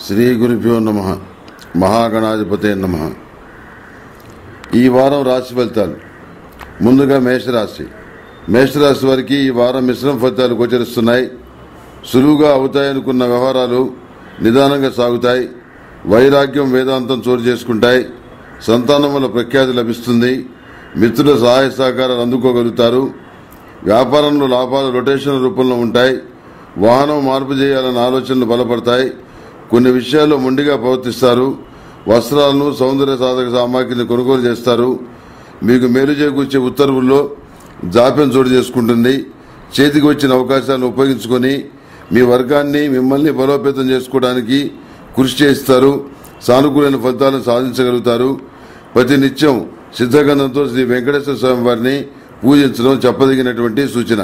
శ్రీ గురుభ్యో నమ మహాగణాధిపతే నమ. ఈ వారం రాశి ఫలితాలు. ముందుగా మేషరాశి. మేషరాశి వారికి ఈ వారం మిశ్రమ ఫలితాలు గోచరిస్తున్నాయి. సులువుగా అవుతాయనుకున్న వ్యవహారాలు నిదానంగా సాగుతాయి. వైరాగ్యం వేదాంతం చోటు చేసుకుంటాయి. సంతానం వల్ల ప్రఖ్యాతి లభిస్తుంది. మిత్రుల సహాయ సహకారాలు అందుకోగలుగుతారు. వ్యాపారంలో లాభాలు రొటేషన్ రూపంలో ఉంటాయి. వాహనం మార్పు చేయాలన్న ఆలోచనలు బలపడతాయి. కొన్ని విషయాల్లో మొండిగా ప్రవర్తిస్తారు. వస్త్రాలను సౌందర్య సాధక సామాగ్రిని కొనుగోలు చేస్తారు. మీకు మేలు చేకూర్చే ఉత్తర్వుల్లో జాప్యం చోటు చేసుకుంటుంది. చేతికి వచ్చిన అవకాశాలను ఉపయోగించుకొని మీ వర్గాన్ని మిమ్మల్ని బలోపేతం చేసుకోవడానికి కృషి చేస్తారు. సానుకూలమైన ఫలితాలను సాధించగలుగుతారు. ప్రతి నిత్యం సిద్ధగంధంతో శ్రీ వెంకటేశ్వర స్వామి వారిని పూజించడం చెప్పదగినటువంటి సూచన.